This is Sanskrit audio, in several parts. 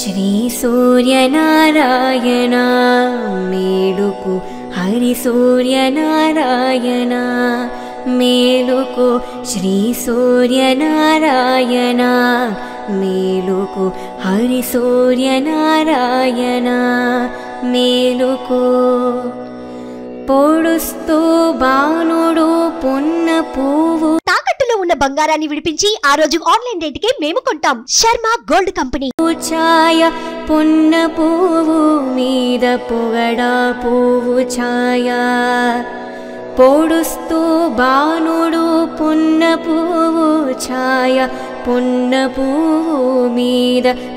श्री मेलुकु मेलु मेलुकु हरिसूर्यलु मेलुकु। श्रीसूर्य नारायण पोडुस्तु बानुडु पुन्न पूवु। ఉన్న బంగారాన్ని విడిపించి ఆ రోజు ఆన్లైన్ రేటుకే మేము కొంటాం. Sharma gold company. ఛాయ పున్న పువ్వు మీద పొగడా పువ్వు ఛాయ. पोडुस्तु भानु पुपुवछाया पुन्पुमिद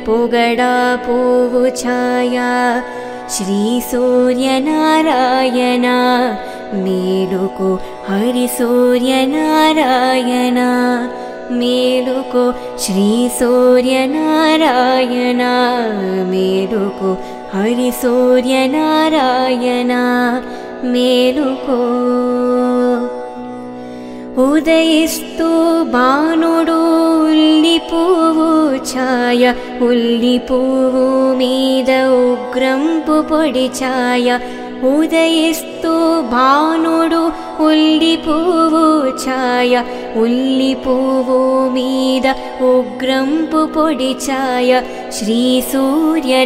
पोगडा पूछाया श्रीसूर्य नारायण मेलुको हरिसोर्यु को श्री सोर्य नारायण मेलुको हरिसूर्य नारायण ो उदयस्तु भानु उपू छाया उल्लि पूवो मीद उग्रं पूपुडि छाय उदयिस्तु भानु उपूाय उल्लि पूवो मीद उग्रं पोडिचाय श्रीसूर्य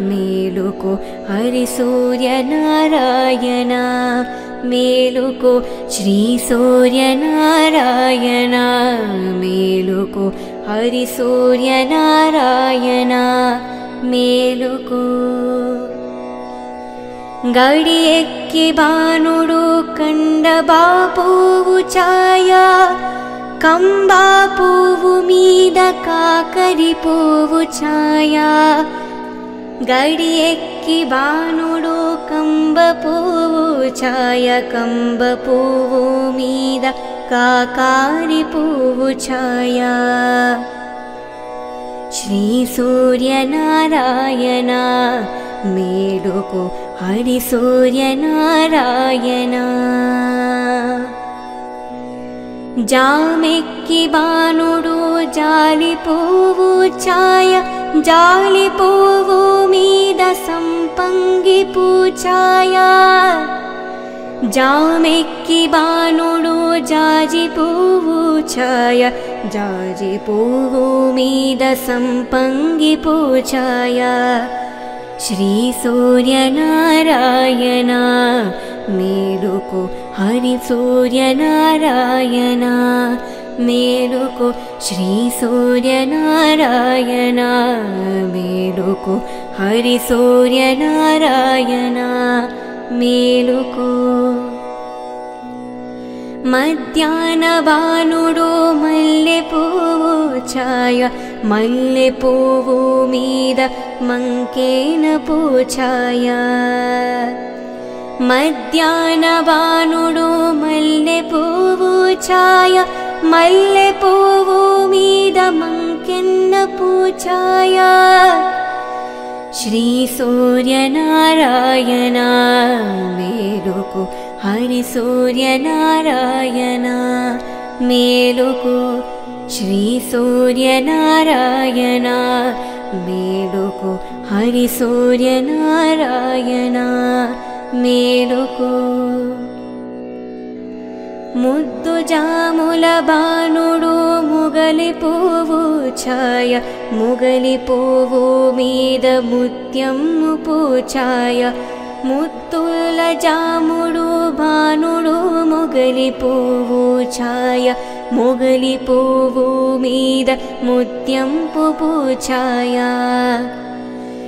मे लोको हरिसूर्य नारायण मे लोको श्री सूर्य नारायण मे लोको हरि सूर्य नारायणो गडि एके भूरु कण्डबापुवया कम्बापुव मी काकरि पाया गडि एक् बानु कम्बपुवया कम्बपुवो मि दा काकारि पुवछाया श्री सूर्य नारायण मेडो को हरि सूर्य नारायण जामेकी बानु जालिपुवछाया जालिवो मि दसं पङ्गी पूछाया जा मिकि बानुजे पूचाया जाजे पोमि पङ्गि पूचाया श्री मेरुको हरि సూర్యనారాయణ జామెక్కి బాణుడు జాలి పువ్వు ఛాయ జాలి పువ్వు మీద సంపంగి పూఛాయ జామెక్కి బాణుడు జాజి పువ్వు ఛాయ జాజి పువ్వు మీద సంపంగి పూఛాయ శ్రీ సూర్యనారాయణ మేలుకు హరి సూర్యనారాయణ మేలుకు శ్రీ సూర్యనారాయణ మేలుకు హరి సూర్యనారాయణ మేలుకు మధ్యాహ్న బాణుడు మల్లె పువ్వు ఛాయ మల్లె పువ్వు మీద మంకేన పూఛాయ మధ్యాహ్న బాణుడు మల్లె పువ్వు ఛాయ मल्ले पूमिदमकिन्न पूचया श्री सूर्य नारायण मेलु को हरि सूर्य नारायण मेलु को श्री सूर्य नारायण ముద్దు జాముల బాణుడు ముగలి పువ్వు ఛాయ ముగలి పువ్వు మీద ముత్యము పూఛాయ ముత్తుల జాముడు భానుడు మొగలి పువ్వు ఛాయ మొగలి పువ్వు మీద ముత్యంపు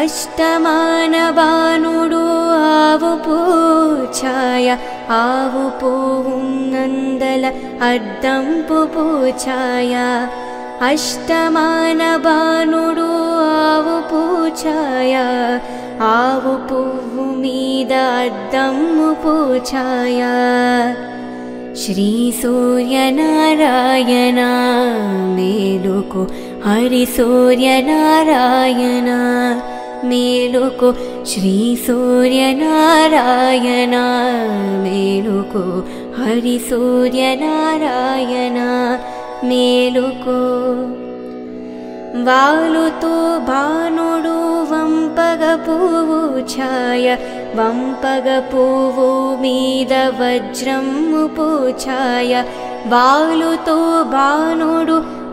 అష్టమానవానుడు ఆవు పూచాయ ఆవు आहु అద్దంపు పూచాయ అష్టమానవానుడు ఆవు పూచాయ ఆవు పువ్వు మీద అద్దమ్ము పూచాయ శ్రీ సూర్యనారాయణ మేలుకు हरिसूर्यनारायण मेलुको श्रीसूर्यनारायण मेलुको हरिसूर्यनारायण मेलुको। वालुतो भानुडु वम्पगपूवु छाय वम्पगपूवु मीद वज्रम्मु पूछाय वालुतो भानुडु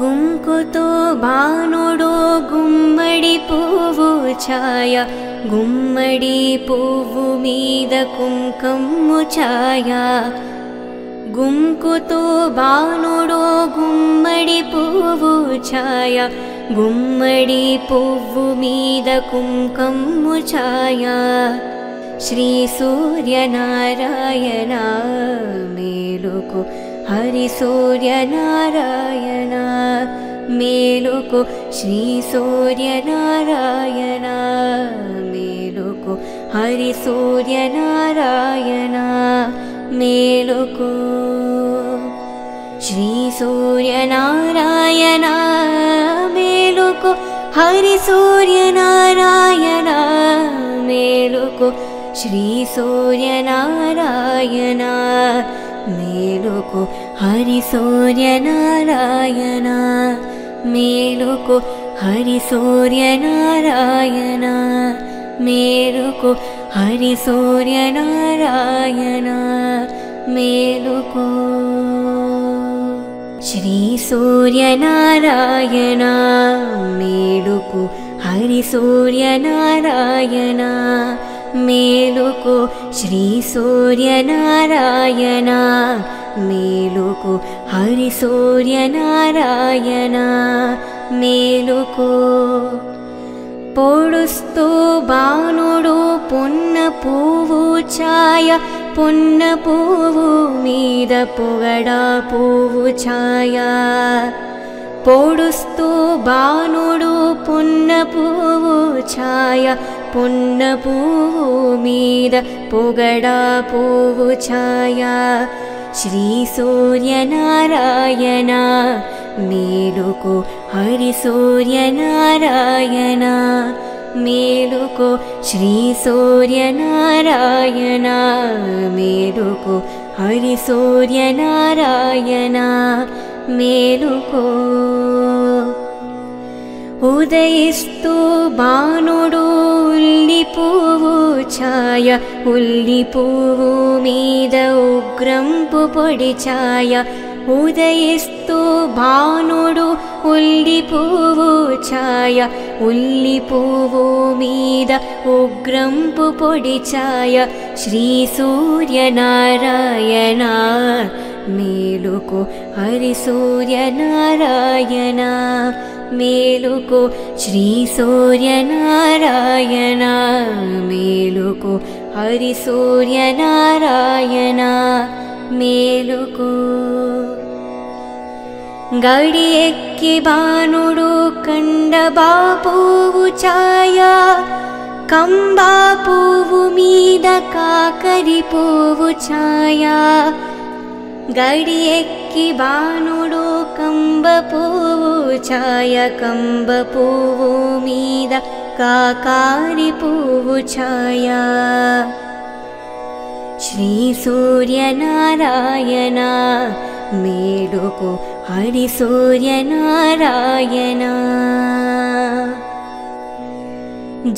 ुम्ुतो भावो गुम्मया कुम्कं छाया गुङ्कुतो भावनोडो गुम्मणि पूाया गुम्मडि पुवु मीद कुम्कं छाया श्रीसूर्यनारायण मे लोको हरिसूर्यनारायण मेलुको श्रीसूर्यनारायण मेलुको हरिसूर्यनारायण मेलुको श्रीसूर्यनारायण मेलुको हरिसूर्यनारायण मेलुको श्रीसूर्यनारायण। मेलो को हरि सूर्य नारायण मेलोको हरि सोर नारायण मेलोको हरि सोर्य नारायण मेल को मेलु को श्री सूर्य नारायण मेलु को हरिसूर्य नारायण मेलु को पोडुस्तु भावनू पुन् पुवछाया पुनपुव मीरपुवडा पुवछाया पोडुस्तु भावनो पुनपुछाया पुनपुमिद पुगडा पूवु छाया। श्रीसूर्यनारायण मेलुको हरिसूर्यनारायण मेलुको श्रीसूर्यनारायण मेलुको हरिसूर्यनारायण मेलुको ఉదయిస్తూ బాణుడు ఉల్లి పువ్వు ఛాయ ఉల్లి పువ్వు మీద ఉగ్రంపు పొడి ఛాయ ఉదయిస్తూ భానుడు ఉల్లి పువ్వు ఛాయ ఉల్లి పువ్వు మీద ఉగ్రంపు పొడి ఛాయ శ్రీ సూర్యనారాయణ మేలుకు హరి సూర్యనారాయణ మేలుకు శ్రీ సూర్యనారాయణ మేలుకు హరి సూర్యనారాయణ మేలుకు గడి ఎక్కి బాణుడు కండ బాపువు ఛాయ కంబా పువ్వు మీద కాకరి పువ్వు ఛాయ गडि एक्की बानु कम्बपुवया कम्बपुवो मी द काकारि पाया श्री सूर्य नारायण मेडो को हरि सूर्य नारायण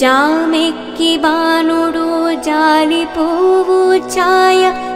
जामेकी बानु जालिपुवया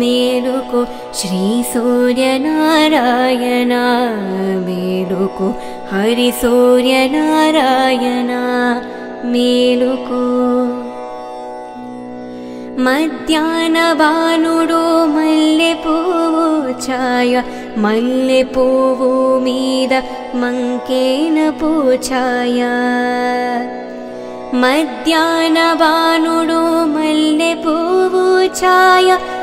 मेलुको श्रीसूर्यनारायण मेलुको हरिसूर्यनारायण मेलुको మధ్యాహ్నవానుడు మల్లె పువ్వు ఛాయ మల్లె పువ్వు మీద మంకేన పూఛాయ మధ్యాహ్నవానుడు మల్లె పువ్వు ఛాయ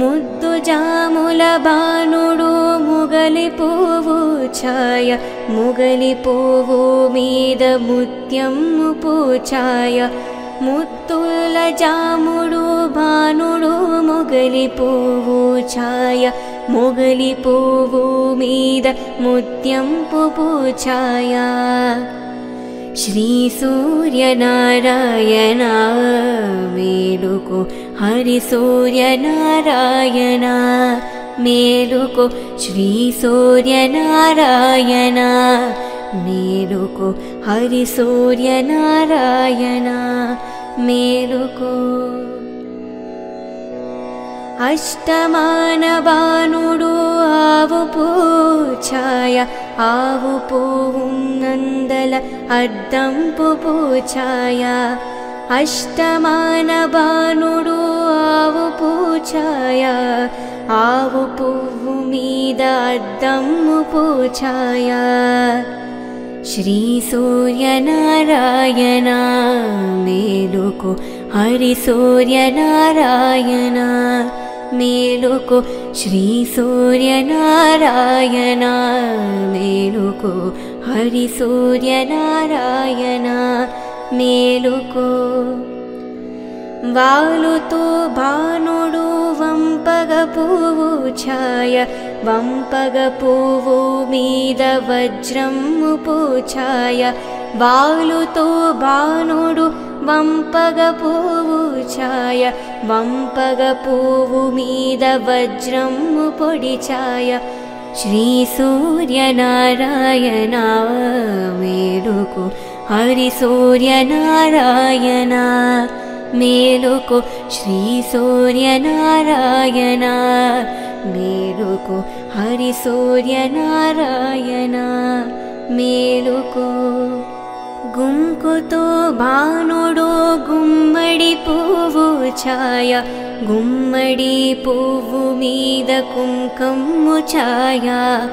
ముద్దు జాముల బాణుడు ముగలి పువ్వు ఛాయ ముగలి పువ్వు మీద ముత్యము పూఛాయ ముత్తుల జాముడు బాణుడు ముగలి పువ్వు ఛాయ ముగలి పువ్వు మీద ముత్యంపు పూఛాయ श्रीसूर्यनारायण मेलुको हरिसूर्यनारायण मेलुको श्रीसूर्यनारायण मेलुको हरिसूर्यनारायण मेलुको అష్టమానవానుడు ఆవు పూచాయ ఆవు आहु पूव नन्दल अर्धं पूपूचाया अष्टमान भानु आवछाया आहु पू अर्धं पूछाया। श्रीसूर्य नारायण मेलुकु हरिसूर्यनारायण मेलुको श्रीसूर्यनारायण मेलुको हरिसूर्यनारायण मेलुको वालुतो भानुडु वम्पगपूवु छाय वम्पगपूवु मीद वज्रं पूछाय वालुतो भानुडु वम्पग पूया वम्पग पू वज्रं पडि श्रीसूर्यनारायणा श्रीसूर्य हरिसूर्यनारायणा मेलुको हरिसूर्य नारायण मेलु ुम्कुतो भावनोडोया कुम्कं छाया।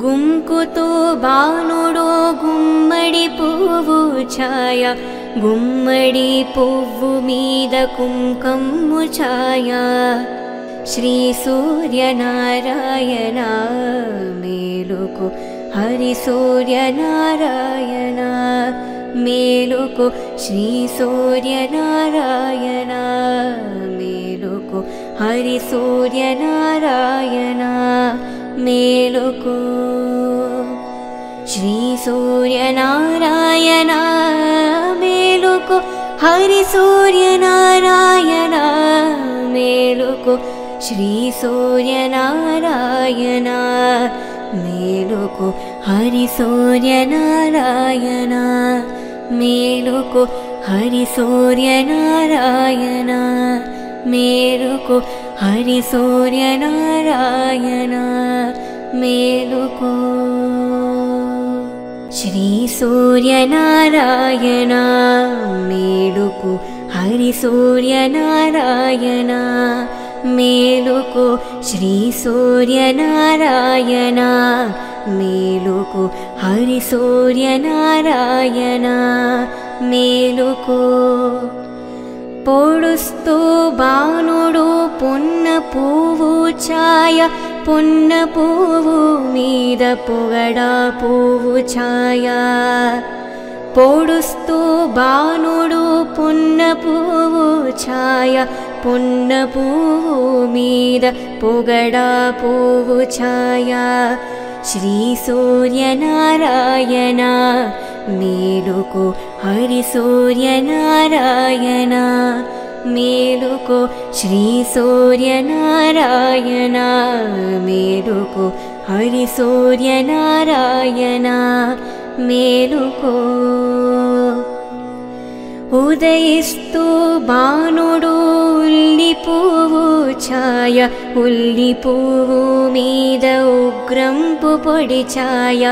गुङ्कुतो भावनोडो गुम्मणि पूाया गुम्मी पु मीद कुम्कं छाया। श्रीसूर्यनरायण मेलोको। हरिसूर्यनारायण नारायण श्रीसूर्यनारायण को हरिसूर्यनारायण सूर्य श्रीसूर्यनारायण मेलो हरिसूर्यनारायण हरि श्रीसूर्यनारायण। मेलो को हरि सोर्य नारायण मेलोको हरि सोर नारायण मेलो को हरि सोर नारायण मेलोको मेलु को श्री सूर्य नारायण मेलु को हरिसूर्य नारायण मेलु को पोरुस्तु भावनूरु पुनः पुवछाया पुनपुव मीरपुवडा पूाया पोडुस्तु भावनू पुनपुवछाया पुनपुमिद पुगडा पूवु छाया। श्रीसूर्यनारायण मेलुको हरिसूर्यनारायण मेलुको श्रीसूर्यनारायण मेलुको हरिसूर्यनारायण मेलुको ఉదయిస్తూ బాణుడు ఉల్లి పువ్వు ఛాయ ఉల్లి పువ్వు మీద ఉగ్రంపు పొడి ఛాయ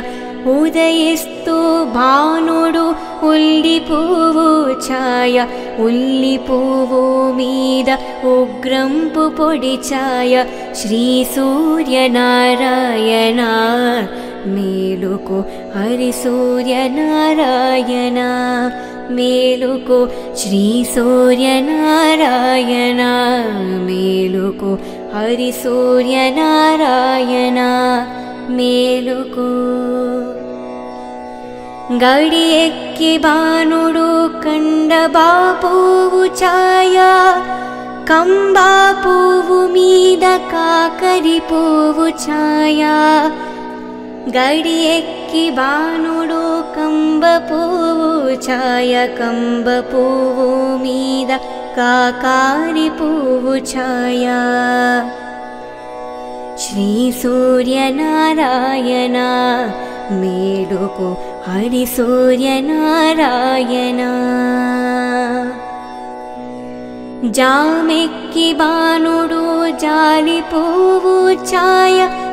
ఉదయిస్తూ భానుడు ఉల్లి పువ్వు ఛాయ ఉల్లి పువ్వు మీద ఉగ్రంపు పొడి ఛాయ శ్రీ సూర్యనారాయణ మేలుకు హరి సూర్యనారాయణ మేలుకు శ్రీ సూర్యనారాయణ మేలుకు హరి సూర్యనారాయణ మేలుకు గడి ఎక్కి బాణుడు కండ బాపువు ఛాయ కంబా పువ్వు మీద కాకరి పువ్వు ఛాయ गडि एक् बानु कम्बपुवया कम्बपुवो मी दा काकारि पुवछाया श्री सूर्य नारायण मेडो को हरि सूर्य नारायण जामेकी बानु जालिपुवछाया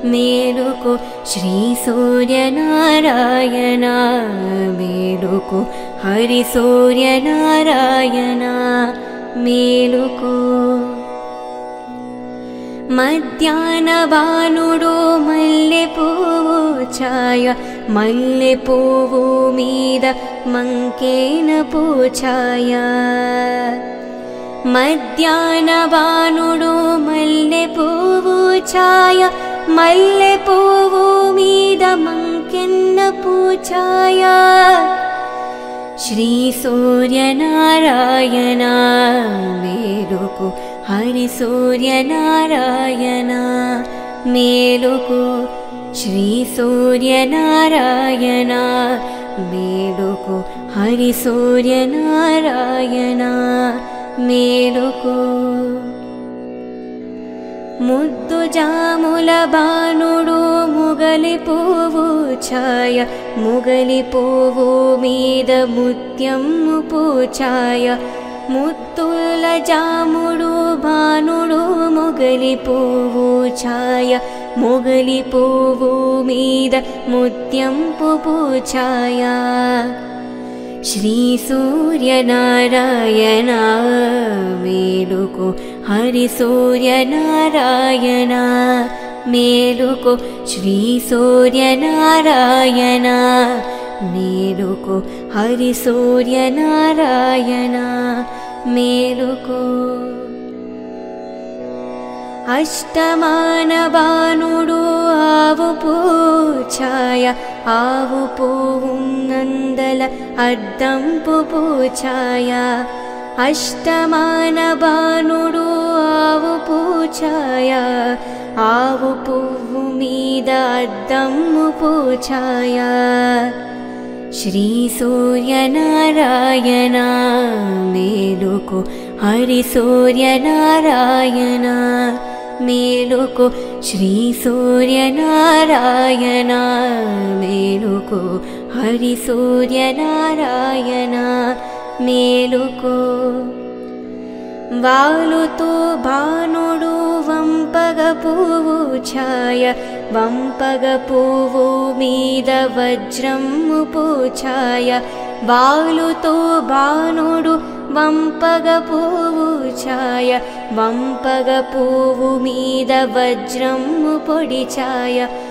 ఛాయ జాజి పువ్వు మీద సంపంగి పూచాయ శ్రీ సూర్యనారాయణ మేలుకు హరి సూర్యనారాయణ మేలుకు శ్రీ సూర్యనారాయణ మేలుకు హరి సూర్యనారాయణ మేలుకు మధ్యాహ్న బాణుడు మల్లె పువ్వు ఛాయ మల్లె పువ్వు మీద మంకేన పూఛాయ మధ్యాహ్న బాణుడు మల్లె పువ్వు ఛాయ मल्ले पूमिदमक्यपूचाया श्री सूर्य नारायण मेरुको हरि सूर्य नारायण मेलु को श्री सूर्यनाारायण मेरुको हरि सूर्य ముద్దు జాముల బాణుడు ముగలి పువ్వు ఛాయ ముగలి పువ్వు మీద ముత్యము పూఛాయ ముత్తుల జాముడు బాణుడు మొగలి పువ్వు ఛాయ మొగలి పువ్వు మీద ముత్యంపు పూఛాయ श्री मेलुको नारायण मेलुको हरिसूर्य मेलुको मेरुको मेलुको। सूर्य नारायण मेरुको हरि सूर्य नारायण अर्धं पू पूछाया। अष्टमानबानु पूचाया पूमिद अर्धं पूचाया श्री सूर्य नारायण मेलुको हरि सूर्य नारायण मेलुको श्री सूर्य नारायणा मेलुको हरिसूर्यनारायण मेलुको। बालुतो भानु वं पग पूया वंपग पूी वज्रं पूचाय बालुतो भानु वं पूाय वम्पग पूद वज्रं पिचाय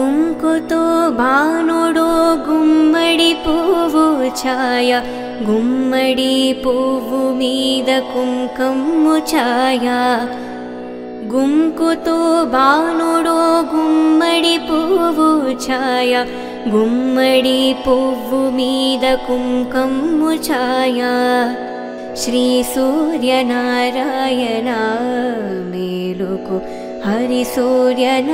ुम्कुतो भावनोडो गुम्मीपु छाया गुम्मी पु मीद कुम्कं छाया गुङ्कुतो भावनोडो गुम्मणि पूाया गुम्मडि पुवु मीद कुम्कं छाया श्रीसूर्यनारायण मेलोको हरिसूर्यनारायण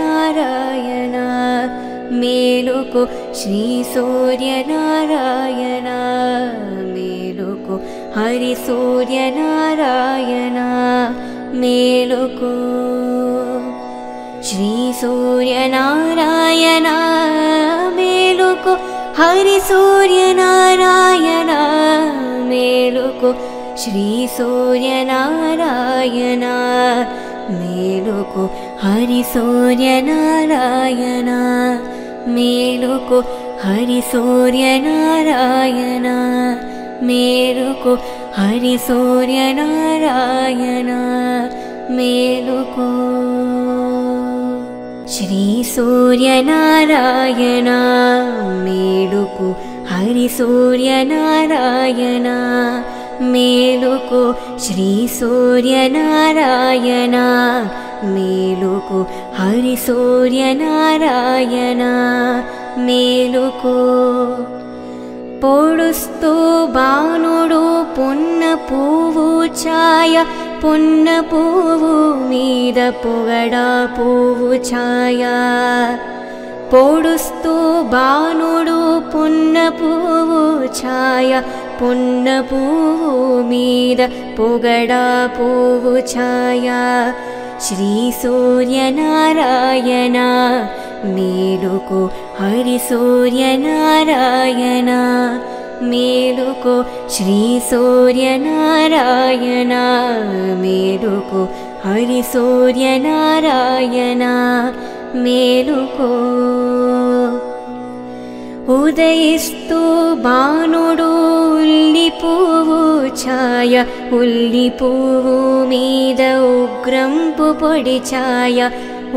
मेलुको श्रीसूर्यनारायण मेलुको हरिसूर्यनारायण मेलुको श्रीसूर्यनारायण मेलुको हरिसूर्यनारायण मेलुको श्रीसूर्यनारायण मेलो को हरि सूर्य नारायण मेलोको हरि सोर नारायण मेलो को हरि सूर्य नारायण मेलो मेलुको को मेलुको सूर्य मेलुको मेलु बानुडु हरिसूर्य नारायण मेलु को पोळुस्तु भानु पुपुवछाया पुन् पू मीरपुवडा पूाया पोळुस्तु भावुरु पुनपुवछाया पुनपुमि पोगडा पोच्छाया श्री सोर्य नारायण मेलु को हरिषोर्य नारायण मेलु को श्री ఉదయిస్తూ బాణుడు ఉల్లి పువ్వు ఛాయ ఉల్లి పువ్వు మీద ఉగ్రంపు పొడి ఛాయ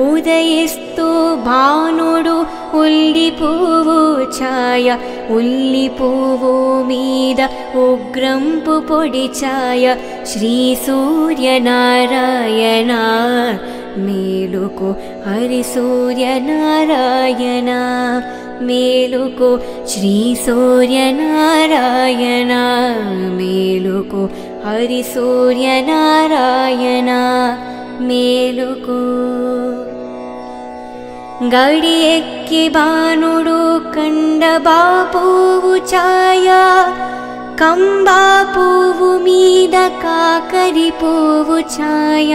ఉదయిస్తూ బాణుడు ఉల్లి పువ్వు ఛాయ ఉల్లి పువ్వు మీద ఉగ్రంపు పొడి ఛాయ శ్రీ సూర్యనారాయణ మేలుకు హరి సూర్యనారాయణ మేలుకు శ్రీ సూర్యనారాయణ మేలుకు హరి సూర్యనారాయణ మేలుకు గడి ఎక్కి బాణుడు కండ బాపువు ఛాయ కంబా పువ్వు మీద కాకరి పువ్వు ఛాయ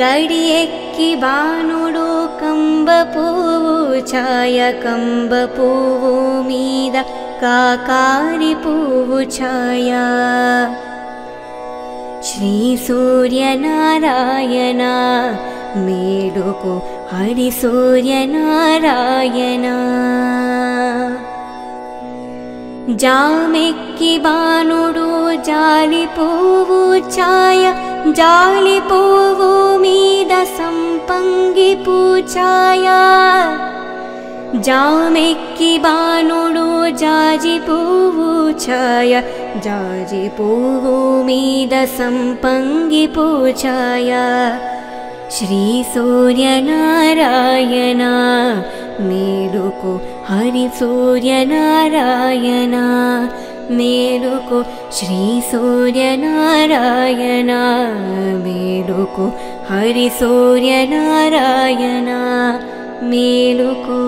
గడి ఎక్కి బాణుడు కంబ పువ్వు ఛాయ కంబ పువ్వు మీద కాకారి పువ్వు ఛాయ శ్రీ సూర్యనారాయణ మేలుకు హరి సూర్యనారాయణ జామెక్కి బాణుడు जालिवो मि दसंपङ्गी पूछाया जा मिकि बानुजे पूचया जाजे पोमि दसंपङ्गि पूचाया श्री मेरुको हरि మీద సంపంగి పూఛాయ శ్రీ సూర్యనారాయణ మేలుకు హరి సూర్యనారాయణ మేలుకు శ్రీ సూర్యనారాయణ మేలుకు హరి సూర్యనారాయణ మేలుకు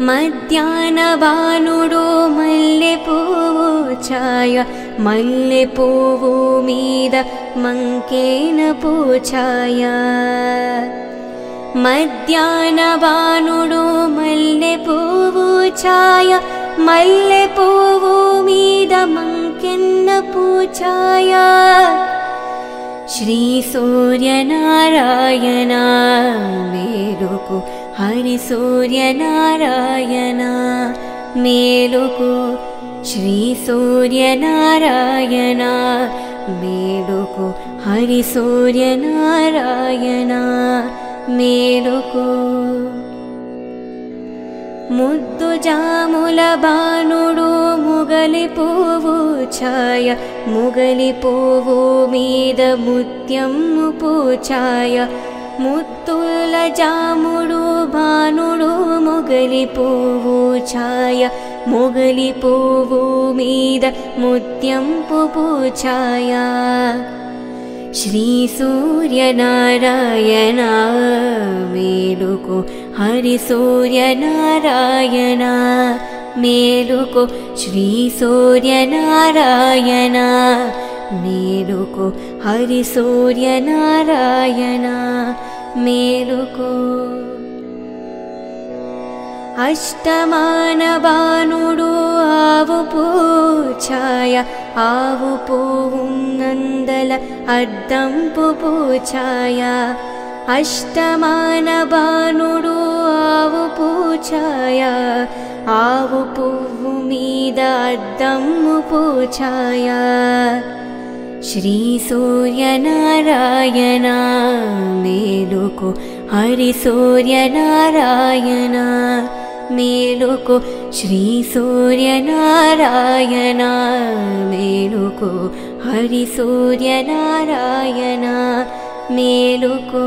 మధ్యాహ్న బాణుడు మల్లె పువ్వు ఛాయ మల్లె పువ్వు మీద మంకేన పూఛాయ మధ్యాహ్నవానుడు మల్లె పువ్వు ఛాయ मल्ले पूमिदमङ्किन्न पूचया श्री सूर्य मेलुकु मेलु मेलुकु हरिसूर्य मेलुकु। मेलु को ముద్దు జాముల బాణుడు ముగలి పువ్వు ఛాయ ముగలి పువ్వు మీద ముత్యము పూఛాయ ముత్తుల జాముడు బాణుడు ముగలి పువ్వు ఛాయ ముగలి పువ్వు మీద ముత్యంపు పూఛాయ శ్రీ हरिसूर्यनारायण मेरुको श्रीसूर्य नारायण मेरुको हरिसूर्य नारायण मेरुको अष्टमानबानूरु आव पूच्छायान्दल अर्धं पोच्छाया ఆవు పూఛాయ ఆవు పువ్వు నందల అద్దంపు పూఛాయ అష్టమానబానుడు ఆవు పూఛాయ ఆవు పువ్వు మీద అద్దమ్ము పూఛాయ శ్రీ సూర్యనారాయణ మేలుకు హరి సూర్యనారాయణ మేలుకు శ్రీ సూర్యనారాయణ మేలుకు హరి సూర్యనారాయణ మేలుకు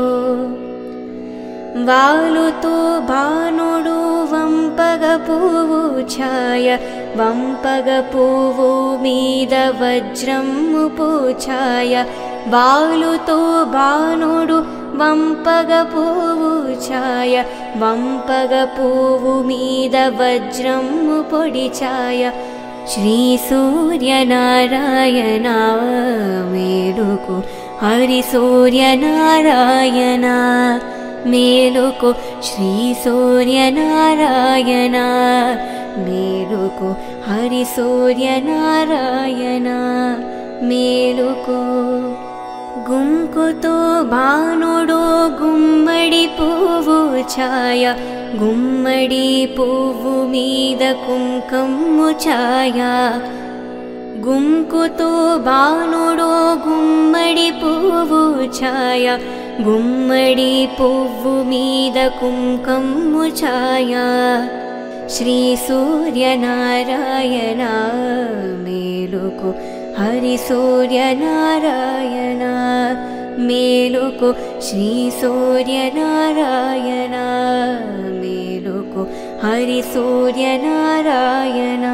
వాలుతో భానుడు వంపగ పువ్వు ఛాయ వంపగ పువ్వు మీద వజ్రము పూఛాయ వాలుతో భానుడు వంపగ పువ్వు ఛాయ వంపగ పువ్వు మీద వజ్రము పొడి ఛాయ శ్రీ సూర్యనారాయణ మేలుకు हरिसूर्यनारायण मेलुको श्रीसूर्यनारायण मेलुको हरिसूर्यनारायण मेलुको नारायण भानुडो गुम्मडि पूवु छाया गुम्मडि पूवु मीद कुङ्कम्मु छाया। गुम्कुतो भावनोडो गुमडि पूाया गुमणि पूर्वमीद कुङ्कं छाया श्री सूर्यनारायण मेलो हरिसूर्य नारायण मेलो श्री सूर्यनारायण मेलो हरिसूर्य नारायणा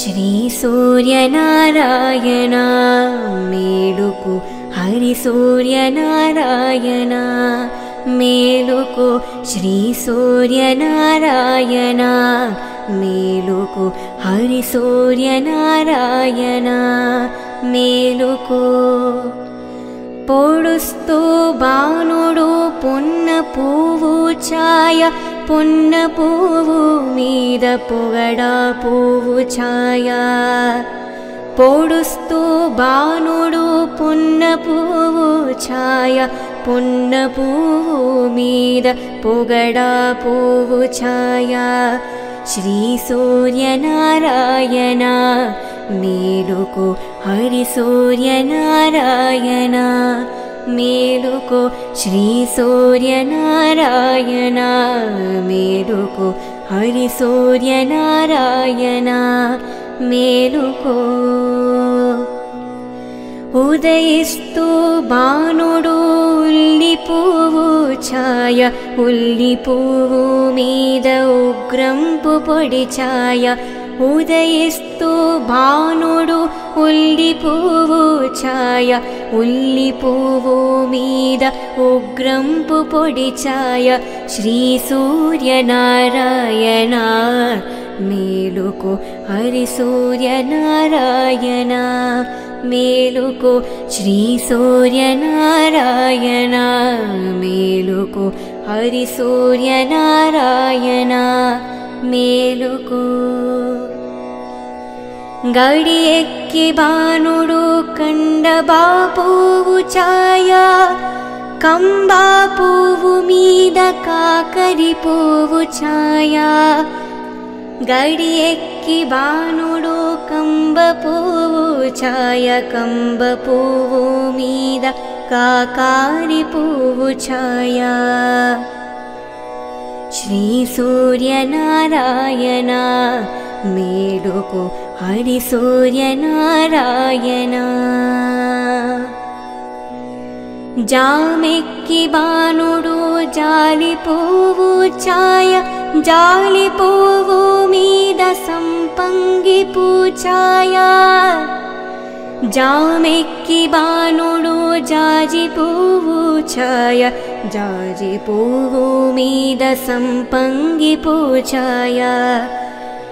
श्री मेलुकु नारायण मेलुकु हरिसूर्य मेलुकु मेलु को मेलुको। हरिसूर्य नारायण मेलु को पोडुस्तु भानु पूर्णपू छाय पुण्यपू मिर पुुगडा पूाया पौडुस्तु भानु पुपुवछाया पुनः पू मीर पुगडा पूया श्री सूर्य नारायण मेरु को हरिसूर्य नारायण मेरुको श्रीसूर्य नारायण मेरुको हरिसूर्यनारायण मेरुको उदयस्तु भानुलिपुवो चाय हुल्लिपुः मीद उग्रं पडि छाय। మేలుకు శ్రీ సూర్యనారాయణ మేలుకు హరి సూర్యనారాయణ మేలుకో ఉదయిస్తూ బాణుడు ఉల్లి పువ్వు ఛాయ ఉల్లి పువ్వు మీద ఉగ్రంపు పొడి ఛాయ ఉదయిస్తూ భానుడు ఉల్లి పువ్వు ఛాయ ఉల్లి పువ్వు మీద ఉగ్రంపు పొడి ఛాయ శ్రీ సూర్యనారాయణ మేలుకు హరి సూర్యనారాయణ మేలుకు శ్రీ సూర్యనారాయణ మేలుకు హరి సూర్యనారాయణ गडि एक्के भा कण्डबापुवया कम्बापु मी द काकरिपुछाया गडि एक्के भूरु कम्बपु उम्बपुव मि द काकारि पछाया श्री सूर्यनारायण मेरो हरिसूर्य नारायणी बानुलाया दसंपङ्गि पूाया जामिकि बानु जाजि पूया जाजे पो मी द संपङ्गि पूचाया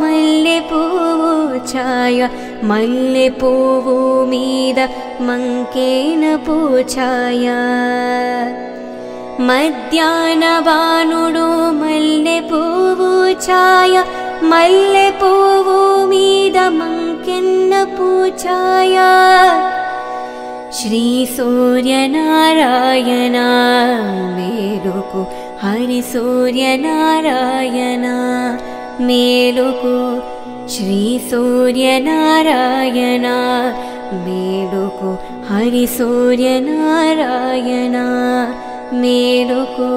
మల్లె పువ్వు ఛాయ మల్లె పువ్వు మీద మంకేన పూఛాయ మధ్యాహ్న బాణుడు మల్లె పువ్వు ఛాయ మల్లె పువ్వు మీద మంకెన్న పూఛాయ శ్రీ సూర్యనారాయణ మేలుకు హరి సూర్యనారాయణ మేలుకు శ్రీ సూర్యనారాయణ మేలుకు హరి సూర్యనారాయణ మేలుకు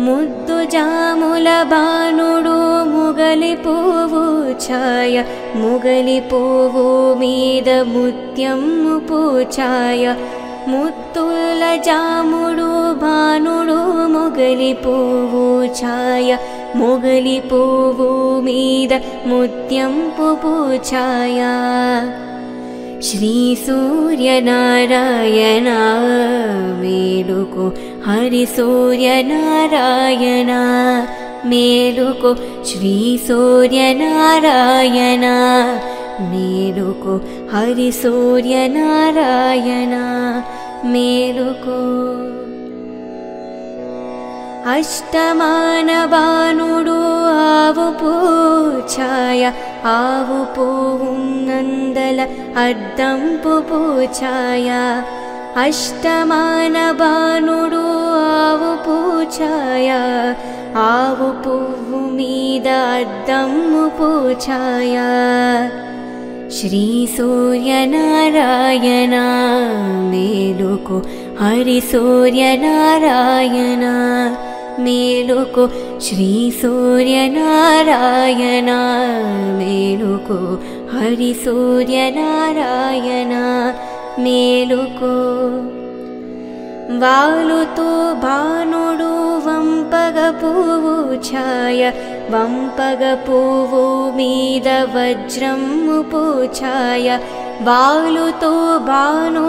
ముద్దు జాముల బాణుడు ముగలి పువ్వు ఛాయ ముగలి పువ్వు మీద ముత్యము పూఛాయ ముత్తుల జాముడు బాణుడు మొగలి పువ్వు ఛాయ మొగలి పువ్వు మీద ముత్యంపు పూఛాయ శ్రీ సూర్యనారాయణ మేలుకు హరి సూర్యనారాయణ మేలుకు శ్రీ సూర్యనారాయణ మేలుకు హరి సూర్యనారాయణ మేలుకు అష్టమాన బాణుడు ఆవు పూఛాయ ఆవు పువ్వున్నందల అద్దంపు పూఛాయ అష్టమాన బాణుడు ఆవు పూఛాయ ఆవు పువ్వు మీద అద్దమ్ము పూఛాయ శ్రీ సూర్యనారాయణ మేలుకు मेरुको हरिसूर्य नारायण मेरुको अष्टमान भानु आवछाया नल अर्धं पूपूछाया अष्टमान भानु आवछाया अर्धं पूछाया। श्रीसूर्यनारायणा मेलुको हरिसूर्यनारायणा मेलुको श्रीसूर्यनारायणा मेलुको हरिसूर्यनारायणा मेलुको। वालुतो भानुडु मेलु को वम्पगपुवी वज्रं पूचाय बाल्यतो भानु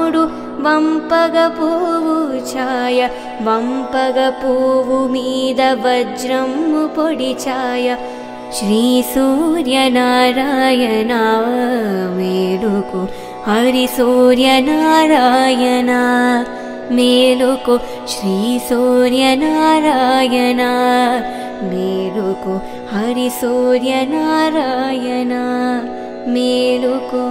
वम्पगपुव चाय वम्पग पूद वज्रं पिचाय श्रीसूर्य नारायणा मेरुकु मेलुकु श्री मेरुको हरिसूर्य नारायण मेरुको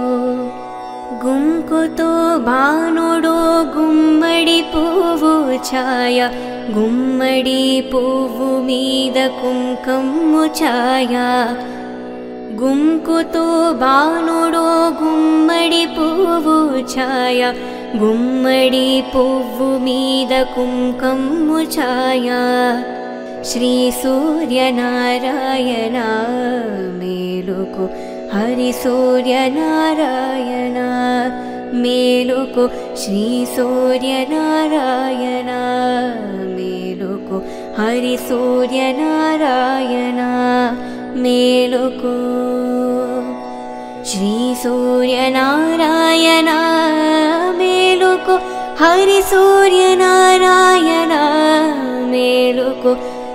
गुंकुतो भावो गुम्मीवछाया गुमडिवीद कुङ्कंया गुंकुतो भावो गुम्मणि पूाया गुमडि पूमीद कुम्कम् श्रीसूर्य नारायण मे लोको हरि सूर्य नारायण मे लोको श्री सूर्य नारायण मे लोको हरि सूर्य नारायण मे लोको श्री सूर्य